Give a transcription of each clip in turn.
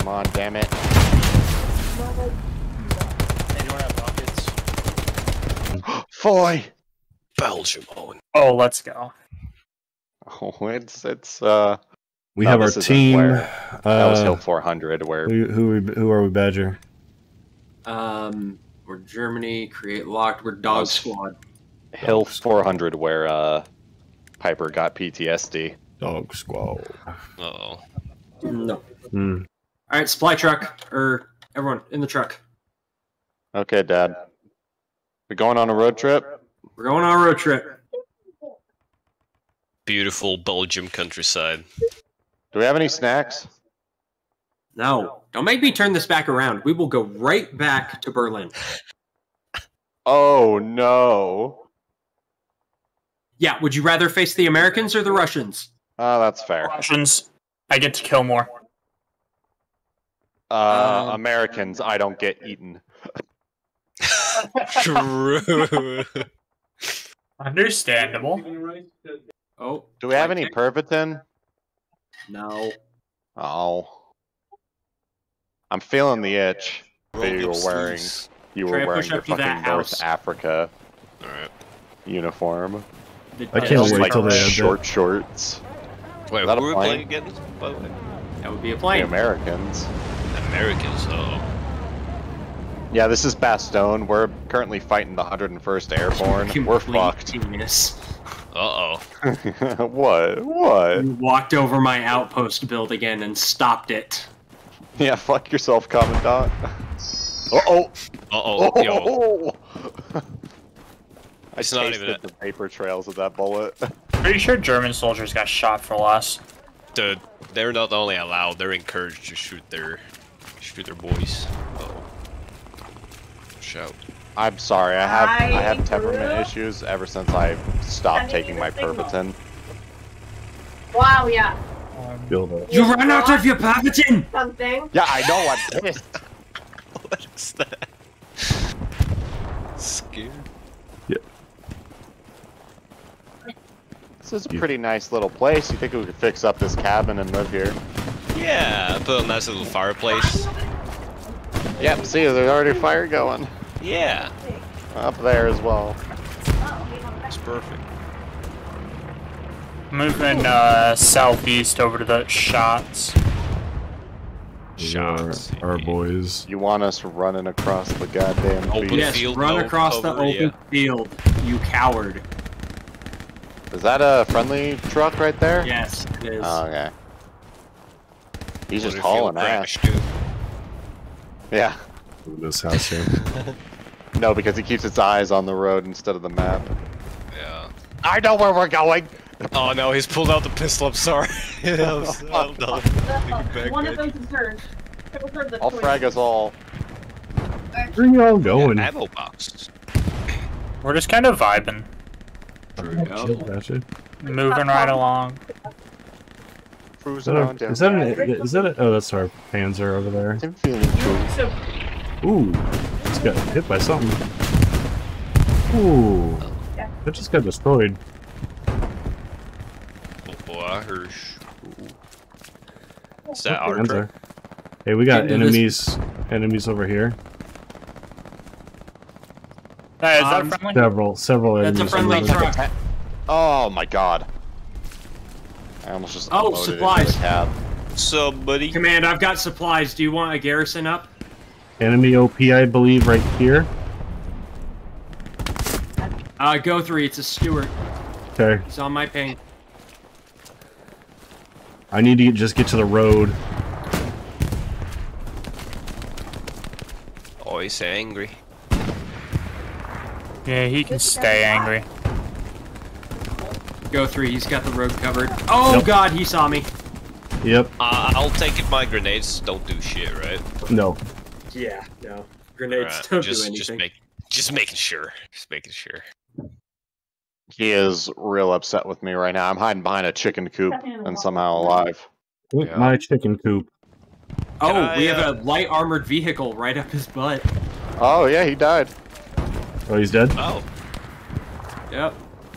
Come on, damn it. Anyone have buckets? Foy! Belgium, Owen. Oh, let's go. Oh, it's, it's, uh, We No, have our team. where- that was Hill Uh, 400 where who, who, are we- who are we, Badger? Um, we're Germany. Create locked. We're Dog Nice. Squad. Hill 400 where, uh, Piper got PTSD. Dog Squad. Uh oh. No. Hmm. All right, supply truck or everyone in the truck. Okay, Dad. We're going on a road trip? We're going on a road trip. Beautiful Belgium countryside. Do we have any snacks? No, don't make me turn this back around. We will go right back to Berlin. Oh, no. Yeah, would you rather face the Americans or the Russians? Oh, that's fair. Russians. I get to kill more. Uh, Um, Americans, I don't get eaten. True. Understandable. Oh, Do we have any Pervitin? No. Oh. I'm feeling the itch. that you were wearing. You were wearing your up to that fucking North. Africa Alright. uniform. The- I can't wait like till they add short shorts. Wait, Is that who a were we playing again? By the way? That would be a The plane. Americans. Americans, oh. Yeah, this is Bastogne. We're currently fighting the 101st Airborne. We're fucked. Genius. Uh oh. what? What? You walked over my outpost build again and stopped it. Yeah, fuck yourself, Commandant. Uh oh. Uh oh. Yo. Oh! I It's not tasted even the paper trails of that bullet. Pretty sure German soldiers got shot for less. The, they're not only allowed, they're encouraged to shoot their shoot their boys. Uh oh. Shout. I'm sorry, I have I Hi, have temperament Drew. issues ever since I stopped Sending taking my the. Pervitin. Wow, yeah. Build up. You ran out of your Pervitin! Something. Yeah, I know. I'm pissed. What is that? Scared. Yeah. This is a pretty nice little place. You think we could fix up this cabin and live here? Yeah, put a nice little fireplace. Yep. See, there's already fire going Yeah, up there as well. it's perfect. Moving uh, southeast over to the shots. Shots. Our, our boys. You want us running across the goddamn Open field? Yes, run no across the open yeah. field, you coward. Is that a friendly truck right there? Yes, it is. Oh, okay. He's What just hauling you ass. crash, dude? Yeah. This house here. No, because he keeps its eyes on the road instead of the map. Yeah. I know where we're going. Oh no, he's pulled out the pistol. I'm sorry. Was- I'm done. back, One of back. those is hers. It was the I'll choice. frag us all. Where are you all going? Yeah, ammo box. We're just kind of vibing, Chill, Badger. moving right along. Is Cruising that, on down. is that an? Is that a, Oh, that's our Panzer over there. I'm feeling cool. So, Ooh, just got hit by something. Ooh, Yeah. that just got destroyed. Oh boy, I heard. sh- Is that our Panzer. truck? Hey, we got Get into this- enemies. Enemies over here. Hey, is that Um, friendly? Several, several That's a enemies. friendly over there. truck. Oh my god. I almost just Oh, supplies. into the cab. Somebody. Command, I've got supplies. Do you want a garrison up? Enemy OP, I believe, right here. Uh, go three. It's a Stuart. Okay, He's on my ping. I need to get, just get to the road. Oh, he's angry. Yeah, he can stay angry. Go three. He's got the road covered. Oh Yep. God, he saw me. Yep. Uh, I'll take it. My grenades don't do shit, right? No. Yeah, no. Grenades Alright, don't just, do just anything. make, just making sure. Just making sure. He is real upset with me right now. I'm hiding behind a chicken coop and somehow alive. Yeah. My chicken coop. oh, Can we have uh, a light armored vehicle right up his butt. Oh yeah, he died. Oh, he's dead. Oh, Yep.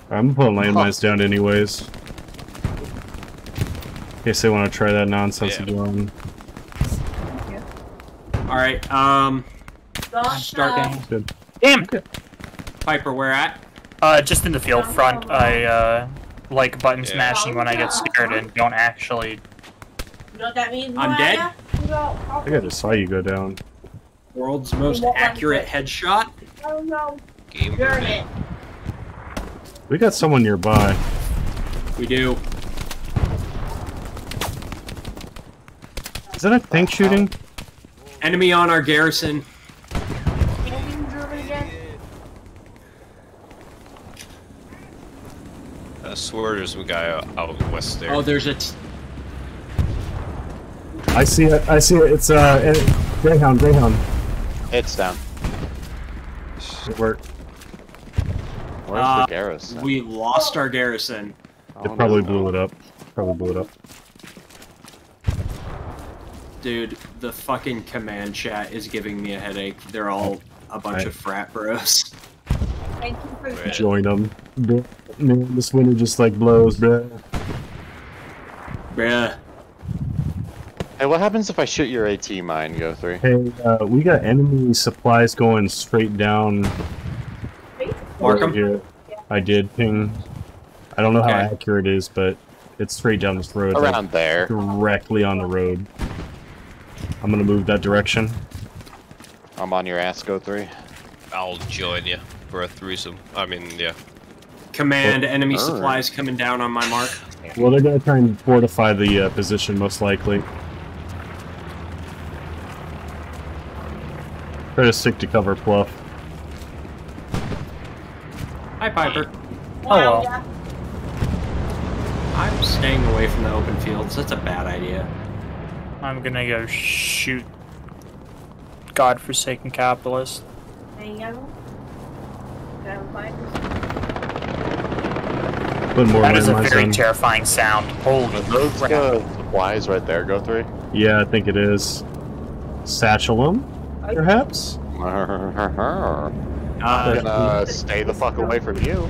I'm putting landmines down anyways. In case they want to try that nonsense Yeah. again. All right. Um, Stop. Start Good. Damn. Piper, where at? Uh, just in the field front. I uh like button Yeah. smashing when I get scared and don't actually. You know what that means? I'm dead? I think I just saw you go down. World's most accurate headshot. Oh no. Game You're over. it. We got someone nearby. We do. Is that a tank shooting? Enemy on our garrison. Can you German again? I swear there's a guy out, out west there. Oh, there's a. T- I see it. I see it. It's uh, Greyhound. Greyhound. It's down. Good work. Where's Uh, the garrison? we lost our garrison. Oh, It probably no. blew it up. Probably blew it up. Dude, the fucking command chat is giving me a headache. They're all a bunch Right. of frat bros. Thank you for Right. Join them. Man, this winter just like blows, bruh. Bruh. Hey, what happens if I shoot your AT mine, Go 3? Hey, uh, we got enemy supplies going straight down Mark 'em? here. I did ping. I don't know how accurate it is, but it's straight down this road. like, there. directly on the road. I'm gonna move that direction. I'm on your ass, Go 3. I'll join you for a threesome. I mean, yeah. Command, enemy Alright. supplies coming down on my mark. Well, they're gonna try and fortify the uh, position, most likely. Try to stick to cover, Pluff. Hi, Piper. Hello. Oh, wow. I'm staying away from the open fields. That's a bad idea. I'm gonna go shoot. Godforsaken capitalist. There you go. Put more That is a very in. terrifying sound. Holy Are those uh, crap. the supplies right there, Go 3? Yeah, I think it is. Satchelum, oh. perhaps? I'm Uh, gonna stay the fuck away from you.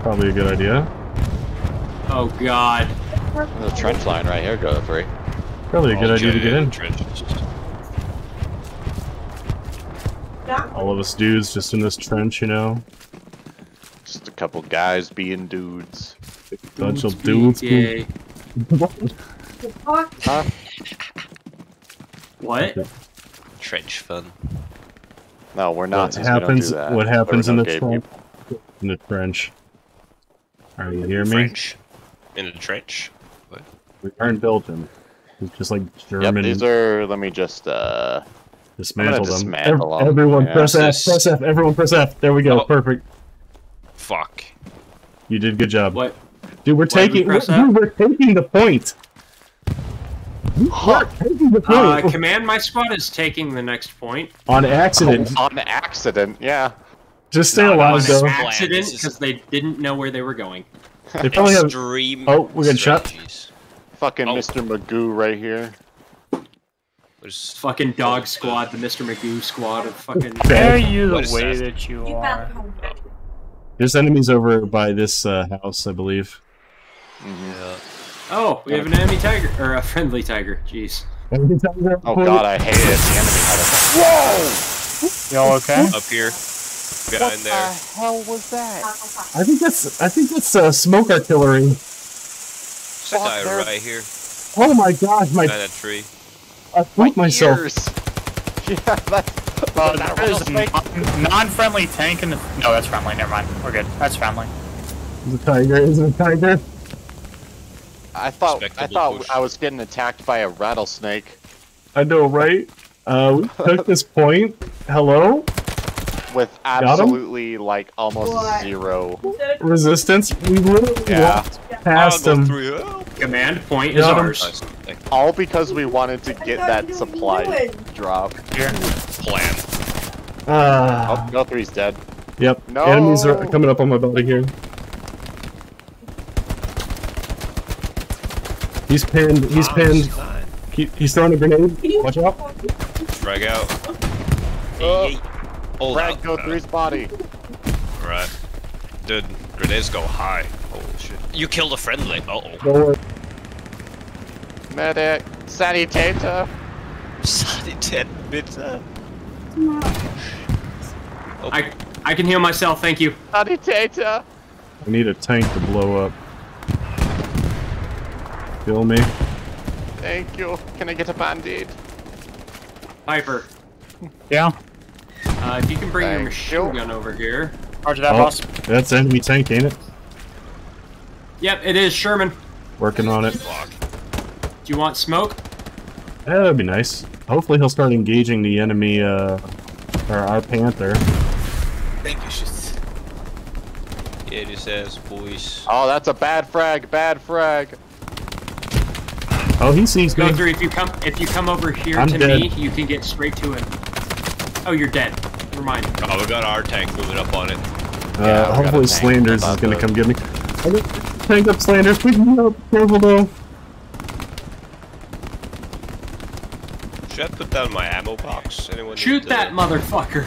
Probably a good idea. oh god. There's a trench line right here, Go 3. Probably a good I'll idea to get in. trenches. All of us dudes just in this trench, you know? Just a couple guys being dudes. Bunch of Dudes dudes. be gay. Fuck. Huh? What? Trench fun. No, we're What not. We don't happens? do that. What happens in no the trench? In the trench. Are you hear me? French. In a trench. What? We are in Belgium. It's just like Yep, these are. Let me just. uh dismantle I'm them. gonna dismantle Ev- them, Everyone yeah. press F. Press F. Everyone press F. There we go. Oh. Perfect. Fuck. You did good job. What? Dude, we're Why did we taking. press Dude, we're taking the point. We're taking the Uh, command, my squad is taking the next point. on accident. On accident, yeah. Just stay Not alive, On though. is- accident, because they didn't know where they were going. They probably have. Oh, we're getting shot. strategies. Fucking Oh. Mr. Magoo right here. There's Fucking dog squad, the Mr. Magoo squad of fucking. Dare you the way that? that you You are. There's enemies over by this uh, house, I believe. yeah. Oh, we have an enemy tiger or a friendly tiger. Jeez. Oh god, I hate it. The enemy had a. Whoa! Y'all okay? up here. Behind there. hell was that? I think that's. I think that's uh, smoke artillery. There's a guy there. right here. Oh my gosh, my Behind that tree. I spooked myself. Ears. Yeah, that. Uh, that there is a non- non-friendly tank in the. No, that's friendly. Never mind. We're good. That's friendly. Is it a tiger? Is it a tiger? I thought I thought push. I was getting attacked by a rattlesnake I know, right? Uh, we took this point. Hello? with absolutely like almost What? zero. Resistance? We literally Yeah. walked past I'll him. through. Command point is ours. All because we wanted to get that supply drop. Here. plan. Oh, Ah, no, three's dead. yep. No. Enemies are coming up on my belly here. He's pinned. He's Ah, pinned. He, he's throwing a grenade. Watch out. Drag out. Oh. Hey, Hold Brad, out. go three's body. Alright. Dude, grenades go high. Holy shit. You killed a friendly. Uh oh. Don't worry. Medic, sanitator. Sanitet, bitte. I I can heal myself. Thank you. Sanitäter! I need a tank to blow up. Kill me. Thank you. Can I get a band-aid? Piper, Yeah. uh, if you can bring your machine you. gun over here. Roger that, Oh, boss. that's enemy tank, ain't it? Yep, it is Sherman. Working on it. Fuck. Do you want smoke? Yeah, that'd be nice. Hopefully he'll start engaging the enemy, uh, or our Panther. Thank you, shit. Yeah, this ass boys. Oh, that's a bad frag, bad frag. Oh, he sees me. Go through. If you come, if you come over here I'm to dead. me, you can get straight to him. Oh, you're dead. Never mind. Oh, we got our tank moving up on it. Uh, Yeah, we got a hopefully. Slanders is gonna to- come get me. I got tank up Slanders, please help. Careful though. Should I put down my ammo box? Anyone Shoot that motherfucker.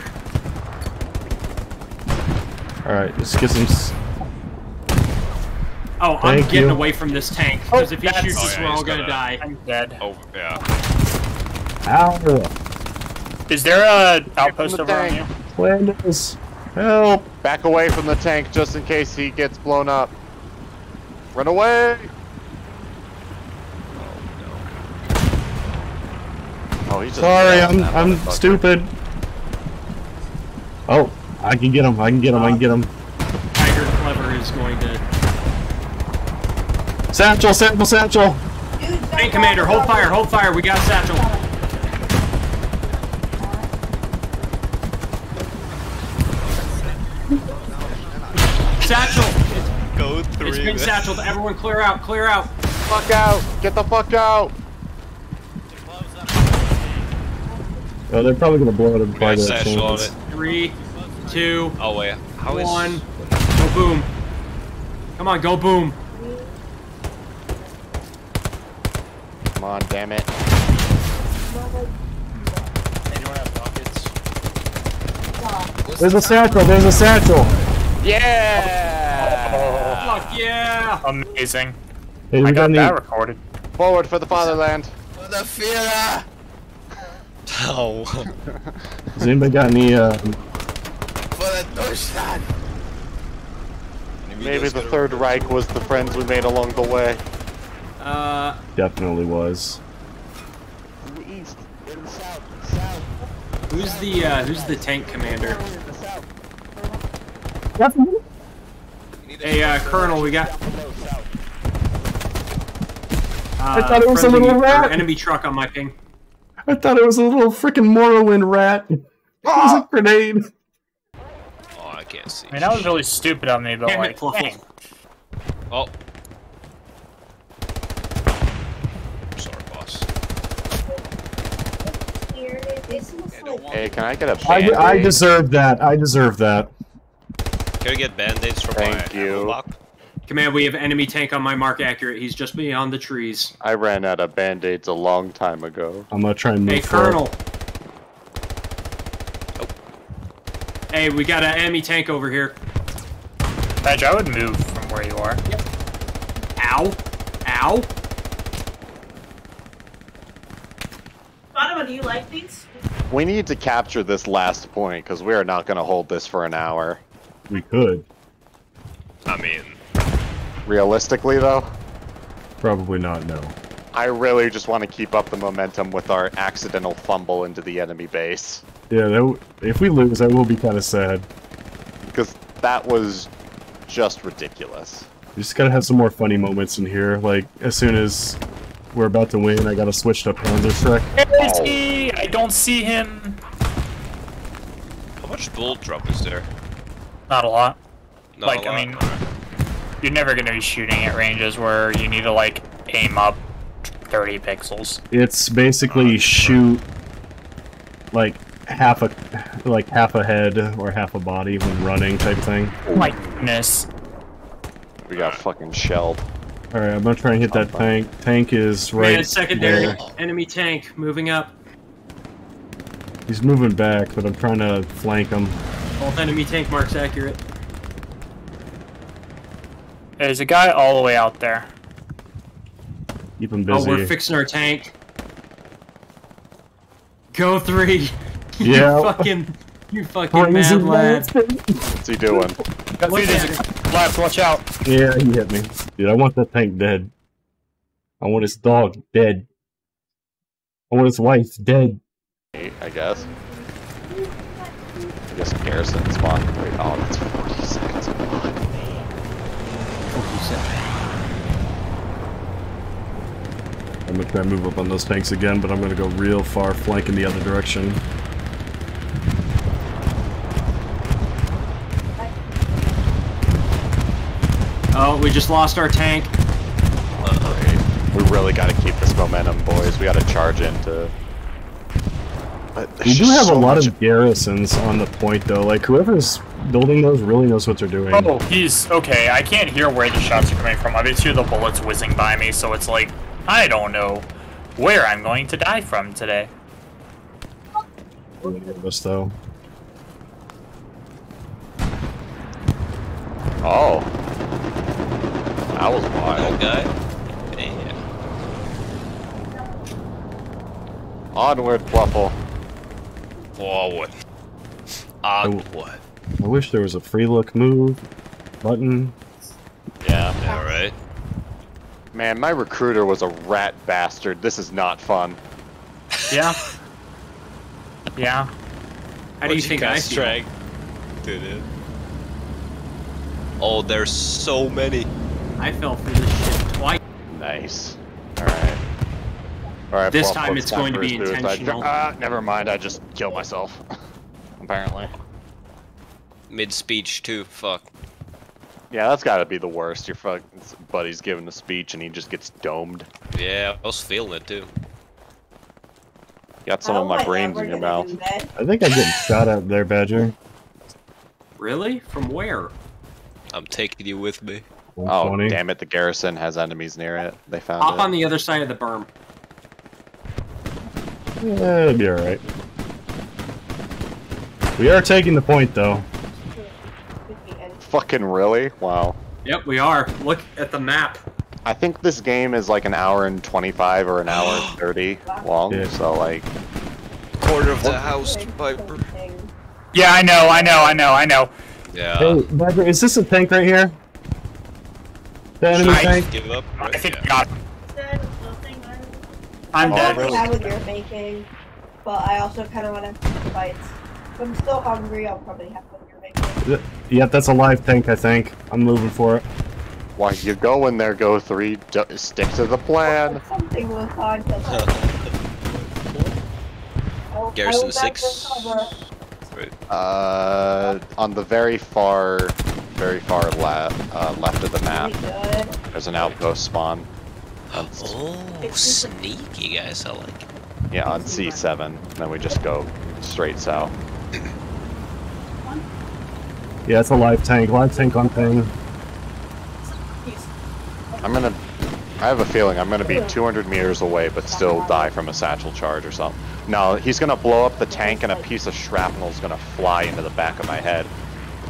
Alright, let's get some. S- Oh, I'm Thank getting you. away from this tank oh, because if he that's- shoots us, Oh, yeah, we're all gonna gonna- die. I'm dead. Oh, yeah. Ow! Is there a outpost the over on tank. you? Slanders! Help! Back away from the tank just in case he gets blown up. Run away! Oh, oh he's Sorry, I'm I'm stupid. Oh, I can get him. I can get him. I can get him. Tiger Clever is going to. Satchel, satchel, satchel. Tank Commander, hold fire, hold fire. We got Satchel. Satchel, Go it's through been satcheled. Everyone, clear out, clear out. Fuck out! Get the fuck out! Oh, they're probably gonna blow it up We by the satchel on chance. it. Three, two, Oh, wait. How is... one. Go boom. Come on, go boom. Come on, damn it. Anyone have rockets? There's a satchel. There's a satchel. Yeah! Fuck yeah! Amazing. Hey, we I got got that any? recorded. Forward for the fatherland. For the Führer! Oh. Has anybody got any? Uh, Maybe the Third Reich was the friends we made along the way. Uh, definitely was. In the east, in the south, who's the uh, who's the tank commander? Hey, uh, Colonel, we got. Uh, thought it was a little rat. Enemy truck on my ping. I thought it was a little freaking Morrowind rat. It was a grenade. Oh, I can't see. I mean, that was really stupid of me, but Damn like, it, Oh. Hey, can I get a I, band I deserve that. I deserve that. Can we get band-aids from Thank my you. ammo box? Command, we have enemy tank on my mark accurate. He's just beyond the trees. I ran out of band-aids a long time ago. I'm gonna try and move Hey, forward. Colonel. Hey, we got an enemy tank over here. Badge, I would move from where you are. Yep. Ow. Ow. Fatima, do you like these? We need to capture this last point because we are not going to hold this for an hour. We could. I mean, Realistically, though, Probably not. No. I really just want to keep up the momentum with our accidental fumble into the enemy base Yeah. That w- if we lose, I will be kind of sad. because that was just ridiculous. We just gotta have some more funny moments in here. Like as soon as we're about to win, I gotta switch to Panzer Shrek. Where is he? I don't see him. how much bullet drop is there? Not a lot. Not Like, a I lot. mean- Alright. You're never gonna be shooting at ranges where you need to like aim up 30 pixels. It's basically shoot like half a like half a head or half a body when running type thing. Oh my goodness. We got fucking shelled. All right, I'm gonna try and hit that tank. Tank is right. Man, secondary there. enemy tank moving up. He's moving back, but I'm trying to flank him. Both enemy tank marks accurate. There's a guy all the way out there. Keep him busy. Oh, we're fixing our tank. Go three. Yeah. you fucking, you fucking Crazy mad lad. What's he doing? Got Look three. Left, watch out. Yeah, he hit me. Dude, I want that tank dead. I want his dog dead. I want his wife dead. Eight, I guess. I guess Garrison spawn. Wait, oh, that's 40 seconds. 40 seconds. I'm gonna try and move up on those tanks again, but I'm gonna go real far flanking the other direction. Oh, we just lost our tank. Oh, great. We really got to keep this momentum, boys. We got to charge into. But We do have so a lot much- of garrisons on the point, though. Like, whoever's building those really knows what they're doing. Oh, he's okay. I can't hear where the shots are coming from. I just hear the bullets whizzing by me, so it's like I don't know where I'm going to die from today. Us, though. Oh. That was wild. That guy. Damn. Onward, Fluffle. Forward. Onward. I wish there was a free look move button. Yeah. Alright. Man, my recruiter was a rat bastard. This is not fun. Yeah. Yeah. How do you think I strike? drag? Dude. it- Oh, there's so many. I fell for this shit twice. Nice. Alright. Alright, This Fluff, time it's going to be his boost? I- intentional. Ah, never mind, I just killed myself. Apparently. Mid speech too. Fuck. Yeah, that's gotta be the worst. Your fuck buddy's giving a speech and he just gets domed. Yeah, I was feeling it too. Got some How of my am brains ever in your mouth. I think I'm getting shot at there, Badger. Really? From where? I'm taking you with me. Oh, damn it, the garrison has enemies near it. They found Hop it. on the other side of the berm. Yeah, it'll be alright. We are taking the point, though. Fucking really? Wow. Yep, we are. Look at the map. I think this game is like an hour and 25 or an hour and 30 long, Yeah. so like, Quarter of the house, Viper. Yeah, I know, I know, I know, I know. Yeah. Hey, Badger, is this a tank right here? The enemy I- tank? Give up. I think Yeah. we got. I'm Oh, dead. really? have what you're making, but I also kind of want to fight. If I'm still hungry, I'll probably have what you're making. Yep, that's a live tank, I think. I'm moving for it. why you going there, go three, d- stick to the plan. Something will find us. Garrison six. this cover. Right. Uh, on the very far, very far left, uh, left of the map, there's an outpost spawn. On, s- Oh, sneaky guys. I like it. yeah, on C7. Then we just go straight south. Yeah, it's a live tank. Live tank on thing. I'm gonna. I have a feeling I'm gonna be 200 meters away, but still die from a satchel charge or something. No, he's gonna blow up the tank, and a piece of shrapnel is gonna fly into the back of my head.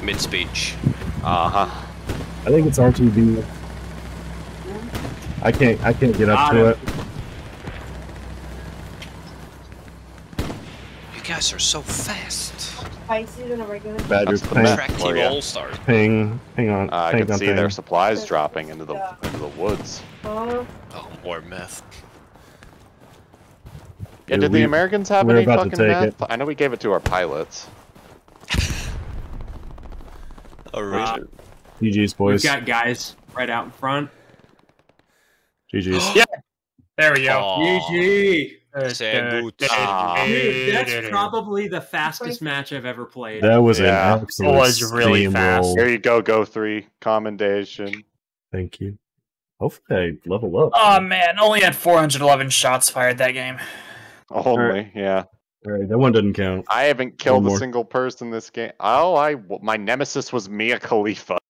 Mid speech. Uh huh. I think it's RTB. I can't. I can't get up Got to him. it. You guys are so fast. Spicy than a regular. Badger's That's the Track for team all stars. Ping. Hang on. Uh, I can on see thing. their supplies dropping into the into the woods. Huh? Oh, more meth. Yeah, Yeah, did we- the Americans have any fucking meth? it. I know we gave it to our pilots. Oh, really? GG's, We've boys. got guys right out in front. GG's. Yeah. There we go. Aw. GG. Dude, that's probably the fastest match I've ever played. That was Yeah. an absolute It was really steamroll. fast. Here you go, go three commendation. Thank you. Hopefully I level up. Oh man, only had 411 shots fired that game. Only, yeah. All right, that one doesn't count. I haven't killed a single person this game. Oh, I my nemesis was Mia Khalifa.